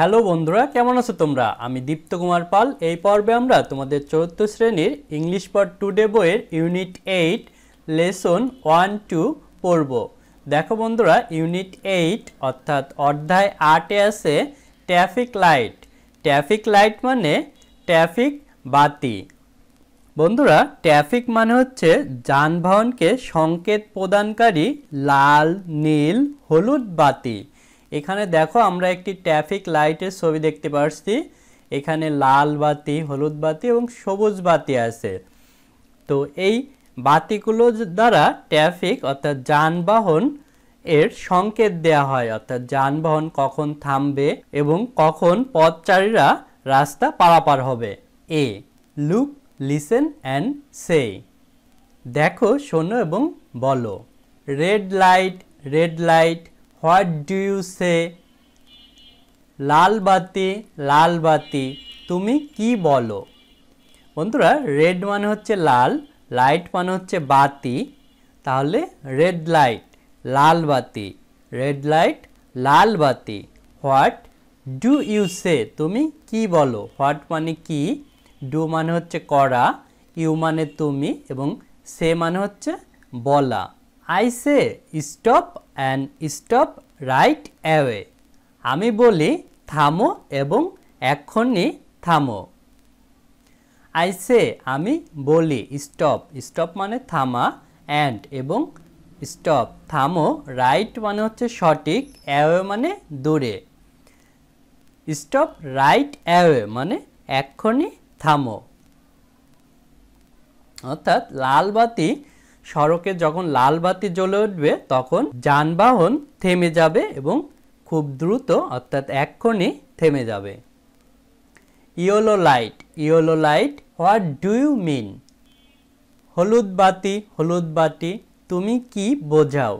Hello বন্ধুরা, কেমন আছো তোমরা? আমি দীপ্ত কুমার পাল। এই পর্বে আমরা তোমাদের চতুর্থ শ্রেণির ইংলিশ পর টুডে বইয়ের unit eight lesson one two পড়ব। দেখো বন্ধুরা ইউনিট এইট অর্থাৎ অধ্যায় আটে আছে ট্রাফিক লাইট ট্রাফিক লাইট মানে ট্রাফিক বাতি। বন্ধুরা ট্রাফিক মানে হচ্ছে যানবাহনকে সংকেত প্রদানকারী লাল, নীল, হলুদ বাতি। এখানে দেখো আমরা একটি ট্রাফিক লাইটের ছবি দেখতে পাচ্ছি এখানে লাল বাতি, হলুদ বাতি এবং সবুজ বাতি আছে। তো এই বাতিগুলো দ্বারা ট্রাফিক অর্থাৎ যানবাহন এর সংকেত দেয়া হয়। অর্থাৎ যানবাহন কখন থামবে এবং কখন পথচারীরা রাস্তা পারাপার হবে। A look listen and say দেখো, শোনো এবং বলো। Red light red light what do you say? লাল বাতি লাল বাতি, তুমি কি বলো? বন্ধুরা, রেড মানে হচ্ছে লাল, লাইট মানে হচ্ছে বাতি, তাহলে রেড লাইট, লাল বাতি, রেড লাইট, লাল বাতি, হোয়াট ডু ইউ সে? তুমি কি বলো? হোয়াট মানে কি? ডু মানে হচ্ছে করা, ইউ মানে তুমি, এবং সে মানে হচ্ছে বলা। I say stop and stop right away আমি বলি থামো এবং এক্ষুনি থামো। আই সে আমি বলি স্টপ স্টপ মানে থামা অ্যান্ড এবং স্টপ থামো রাইট মানে হচ্ছে সঠিক অ্যাওয়ে মানে দূরে। স্টপ রাইট অ্যাওয়ে মানে এক্ষুনি থামো। অর্থাৎ লাল বাতি সড়কে যখন লাল বাতি জ্বলে উঠবে, তখন যানবাহন থেমে যাবে এবং খুব দ্রুত, অর্থাৎ এক্ষুনি থেমে যাবে। Yellow light yellow light, what do you mean? হলুদ বাতি হলুদ বাতি, তুমি কি বোঝাও?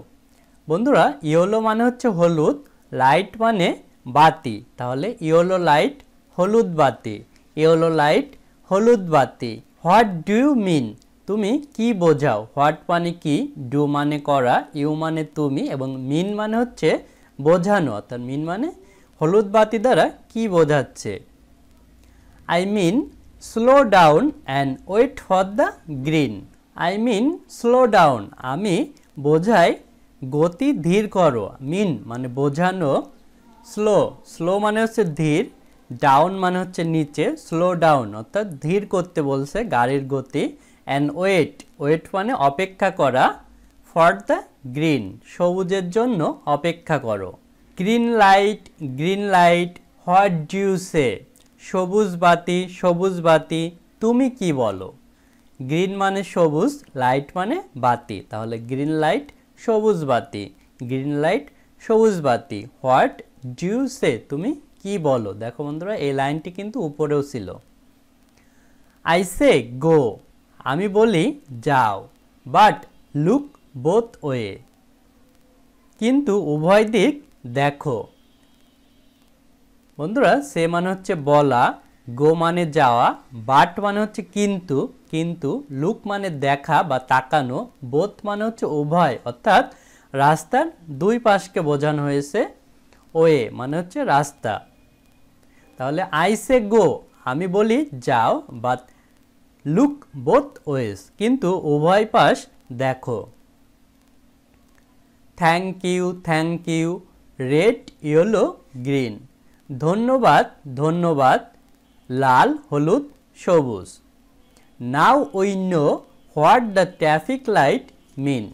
বন্ধুরা, ইয়োলো মানে হচ্ছে হলুদ, লাইট মানে বাতি। তাহলে ইয়োলো লাইট, হলুদ বাতি। ইয়োলো লাইট, হলুদ বাতি। What do you mean? তুমি কি বোঝাও? হোয়াট মানে কি? ডু মানে করা ইউ মানে তুমি এবং মিন মানে হচ্ছে বোঝানো। অর্থাৎ মিন মানে হলুদ বাতি দ্বারা কি বোঝাচ্ছে? I mean slow down and wait for the green I mean slow down আমি বোঝাই গতি ধীর করো। মিন মানে বোঝানো স্লো স্লো মানে হচ্ছে ধীর ডাউন মানে হচ্ছে নিচে স্লো ডাউন অর্থাৎ ধীর করতে বলছে গাড়ির গতি। অ্যান্ড ওয়েট ওয়েট মানে অপেক্ষা করা ফর দ্য গ্রিন সবুজের জন্য অপেক্ষা করো। Green light green light what do you say সবুজ বাতি সবুজ বাতি, তুমি কি বলো? গ্রিন মানে সবুজ লাইট মানে বাতি, তাহলে গ্রিন লাইট সবুজ বাতি গ্রিন লাইট সবুজ বাতি হোয়াট ডিউ সে তুমি কি বলো? দেখো বন্ধুরা, এই লাইনটি কিন্তু উপরেও ছিল। আই সে গো আমি বলি যাও বাট লুক বোথ ওয়ে কিন্তু উভয় দিক দেখো। বন্ধুরা, সে মানে হচ্ছে বলা গো মানে যাওয়া বাট মানে হচ্ছে কিন্তু কিন্তু লুক মানে দেখা বা তাকানো বোথ মানে হচ্ছে উভয়, অর্থাৎ রাস্তার দুই পাশকে বোঝানো হয়েছে ওয়ে মানে হচ্ছে রাস্তা। তাহলে আই সে গো আমি বলি যাও বাট লুক বোথ ওয়েস কিন্তু উভয় পাশ দেখো। Thank you thank you red yellow green ধন্যবাদ ধন্যবাদ, লাল, হলুদ, সবুজ। Now we know what the traffic light mean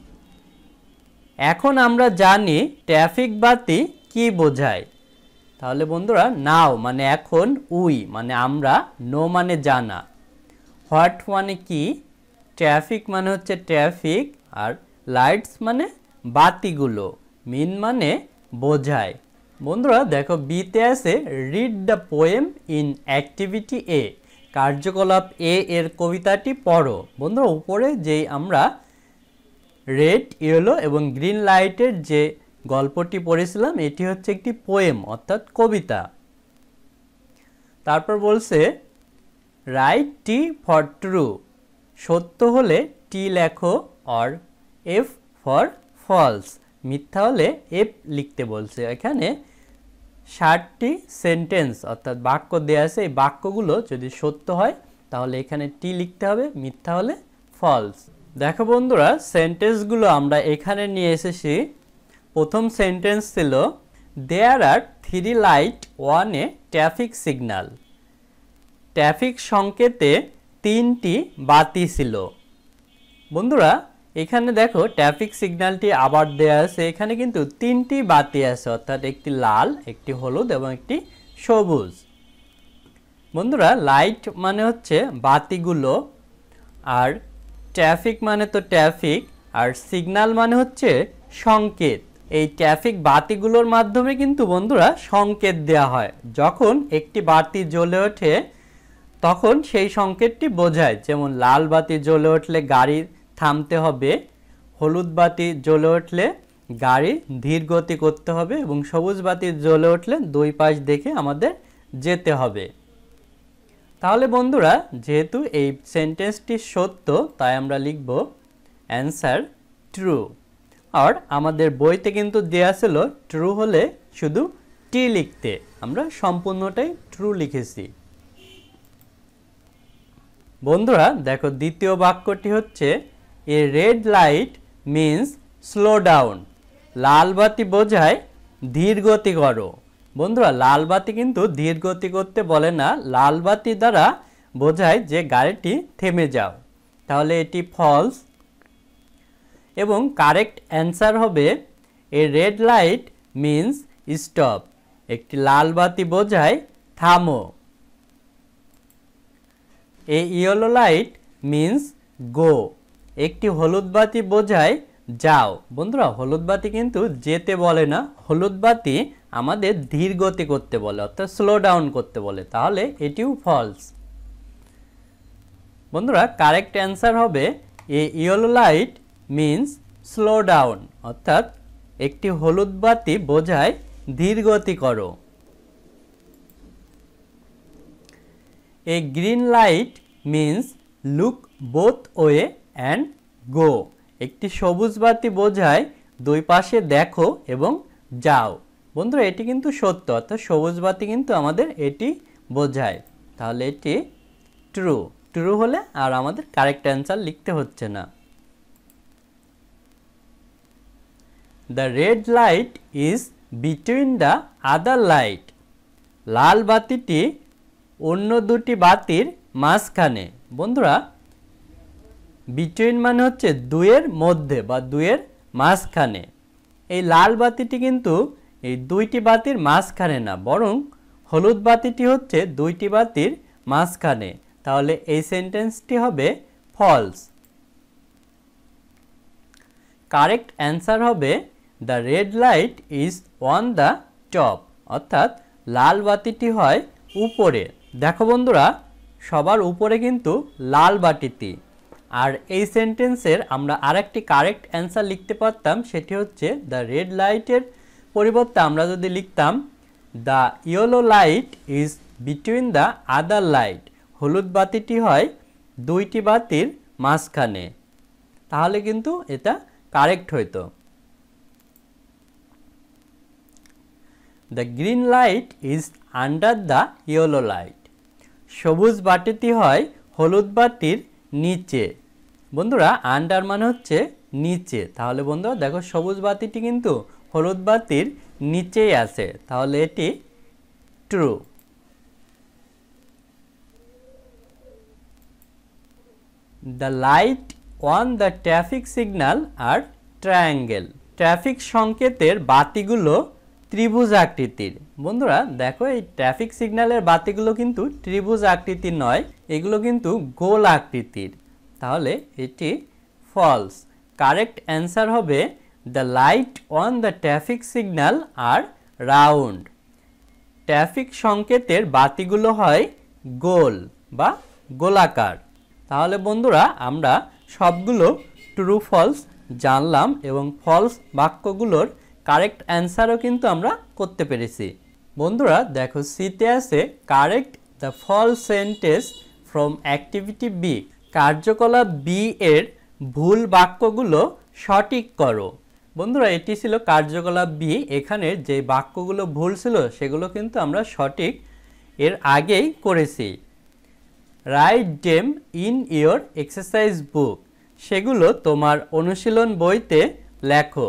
এখন আমরা জানি ট্রাফিক বাতি কি বোঝায়। তাহলে বন্ধুরা নাও মানে এখন উই মানে আমরা নো মানে জানা। হোয়াট মানে কি? ট্রাফিক মানে হচ্ছে ট্রাফিক আর লাইটস মানে বাতিগুলো। মিন মানে বোঝায়। বন্ধুরা, দেখো বিতে আছে read the poem in activity A কার্যকলাপ এ এর কবিতাটি পড়ো। বন্ধুরা, উপরে যেই আমরা রেড ইয়েলো এবং গ্রিন লাইটের যে গল্পটি পড়েছিলাম, এটি হচ্ছে একটি পোয়েম অর্থাৎ কবিতা। তারপর বলছে রাইট টি ফর ট্রু। সত্য হলে টি লেখো অর এফ ফর ফলস। মিথ্যা হলে এফ লিখতে বলছে। এখানে ষাটটি সেন্টেন্স অর্থাৎ বাক্য দেওয়া আছে। এই বাক্যগুলো যদি সত্য হয়, তাহলে এখানে টি লিখতে হবে, মিথ্যা হলে ফলস। দেখো বন্ধুরা, সেন্টেন্সগুলো আমরা এখানে নিয়ে এসেছি। প্রথম সেন্টেন্স ছিল there are three light on a traffic signal traffic সংকেতে তিনটি বাতি ছিল। বন্ধুরা, এখানে দেখো ট্রাফিক সিগন্যালটি আবার দেয়া আছে। এখানে কিন্তু তিনটি বাতি আছে, অর্থাৎ একটি লাল, একটি হলুদ এবং একটি সবুজ। বন্ধুরা, লাইট মানে হচ্ছে বাতিগুলো, আর ট্রাফিক মানে তো ট্রাফিক, আর সিগন্যাল মানে হচ্ছে সংকেত। এই ট্রাফিক বাতিগুলোর মাধ্যমে কিন্তু বন্ধুরা সংকেত দেওয়া হয়। যখন একটি বাতি জ্বলে ওঠে তখন সেই সংকেতটি বোঝায়, যেমন লাল বাতি জ্বলে উঠলে গাড়ি থামতে হবে, হলুদ বাতি জ্বলে উঠলে গাড়ি ধীর গতি করতে হবে এবং সবুজ বাতি জ্বলে উঠলে দুই পাশ দেখে আমাদের যেতে হবে। তাহলে বন্ধুরা, যেহেতু এই সেন্টেন্সটি সত্য, তাই আমরা লিখব অ্যান্সার ট্রু আর আমাদের বইতে কিন্তু দেওয়া ছিল ট্রু হলে শুধু টি লিখতে। আমরা সম্পূর্ণটাই ট্রু লিখেছি। বন্ধুরা, দেখো দ্বিতীয় বাক্যটি হচ্ছে a red light means slow down লাল বাতি বোঝায়, ধীর গতি করো। বন্ধুরা, লাল বাতি কিন্তু ধীর গতি করতে বলে না, লাল বাতি দ্বারা বোঝায় যে গাড়িটি থেমে যাও। তাহলে এটি ফলস এবং কারেক্ট অ্যান্সার হবে a red light means stop একটি লাল বাতি বোঝায়, থামো। A yellow light means go একটি হলুদ বাতি বোঝায় যাও। বন্ধুরা, হলুদ বাতি কিন্তু যেতে বলে না। হলুদ বাতি আমাদের ধীর গতি করতে বলে, অর্থাৎ স্লো ডাউন করতে বলে। তাহলে এটিও ফলস বন্ধুরা কারেক্ট অ্যান্সার হবে a yellow light means slow down অর্থাৎ একটি হলুদ বাতি বোঝায় ধীর গতি করো। A green light means look both way and go একটি সবুজ বাতি বোঝায় দুই পাশে দেখো এবং যাও। বন্ধুরা, এটি কিন্তু সত্য, অর্থাৎ সবুজ বাতি কিন্তু আমাদের এটি বোঝায়। তাহলে এটি ট্রু ট্রু হলে আর আমাদের কারেক্ট অ্যান্সার লিখতে হচ্ছে না। The red light is between the other light লাল বাতিটি অন্য দুটি বাতির মাঝখানে। বন্ধুরা বিটুইন মানে হচ্ছে দুয়ের মধ্যে বা দুয়ের মাঝখানে। এই লাল বাতিটি কিন্তু এই দুইটি বাতির মাঝখানে না, বরং হলুদ বাতিটি হচ্ছে দুইটি বাতির মাঝখানে। তাহলে এই সেন্টেন্সটি হবে ফলস। কারেক্ট অ্যান্সার হবে, the red light is on the top. অর্থাৎ লাল বাতিটি হয় উপরে। দেখো বন্ধুরা, সবার উপরে কিন্তু লাল বাটিটি আর এই সেন্টেন্সের আমরা আরেকটি কারেক্ট অ্যান্সার লিখতে পারতাম, সেটি হচ্ছে, দ্য রেড লাইটের পরিবর্তে আমরা যদি লিখতাম, the yellow light is between the other light. হলুদ বাতিটি হয় দুইটি বাতির মাঝখানে। তাহলে কিন্তু এটা কারেক্ট হইতো। The green light is under the yellow light সবুজ বাতিটি হয় হলুদ বাতির নিচে। বন্ধুরা আন্ডার মানে হচ্ছে নিচে। তাহলে বন্ধুরা, দেখো সবুজ বাতিটি কিন্তু হলুদ বাতির নিচেই আছে। তাহলে এটি true the light on the traffic signal are triangle traffic সংকেতের বাতিগুলো ত্রিভুজ আকৃতির। বন্ধুরা, দেখো এই ট্রাফিক সিগন্যালের বাতিগুলো কিন্তু ত্রিভুজ আকৃতির নয়, এগুলো কিন্তু গোল আকৃতির। তাহলে এটি ফলস কারেক্ট অ্যান্সার হবে the light on the traffic signal are round traffic সংকেতের বাতিগুলো হয় গোল বা গোলাকার। তাহলে বন্ধুরা, আমরা সবগুলো ট্রু ফলস জানলাম এবং ফলস বাক্যগুলোর কারেক্ট অ্যান্সারও কিন্তু আমরা করতে পেরেছি। বন্ধুরা, দেখো সিতে আছে correct the false sentence from activity B কার্যকলাপ বি এর ভুল বাক্যগুলো সঠিক করো। বন্ধুরা, এটি ছিল কার্যকলাপ বি এখানে যে বাক্যগুলো ভুল ছিল, সেগুলো কিন্তু আমরা সঠিক এর আগেই করেছি। Write them in your exercise book সেগুলো তোমার অনুশীলন বইতে লেখো।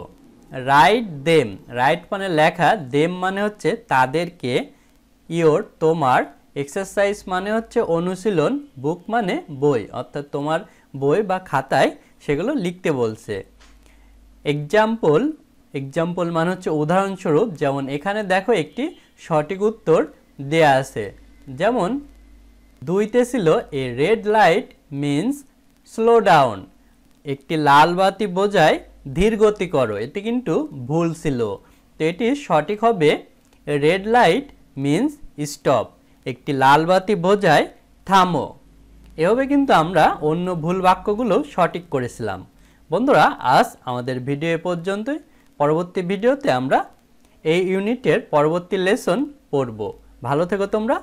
রাইট দেম রাইট মানে লেখা দেম মানে হচ্ছে তাদেরকে ইয়োর তোমার এক্সারসাইজ মানে হচ্ছে অনুশীলন বুক মানে বই, অর্থাৎ তোমার বই বা খাতায় সেগুলো লিখতে বলছে। এক্সাম্পল এক্সাম্পল মানে হচ্ছে উদাহরণস্বরূপ, যেমন এখানে দেখো একটি সঠিক উত্তর দেয়া আছে। যেমন, দুইতে ছিল a red light means slow down একটি লাল বাতি বোঝায় ধীর গতি করো এটি কিন্তু ভুল ছিল। তো এটি সঠিক হবে রেড লাইট মিন্স স্টপ একটি লাল বাতি বোঝায় থামো। এভাবে কিন্তু আমরা অন্য ভুল বাক্যগুলো সঠিক করেছিলাম। বন্ধুরা, আজ আমাদের ভিডিও এ পর্যন্তই। পরবর্তী ভিডিওতে আমরা এই ইউনিটের পরবর্তী লেসন পড়ব। ভালো থেকো তোমরা।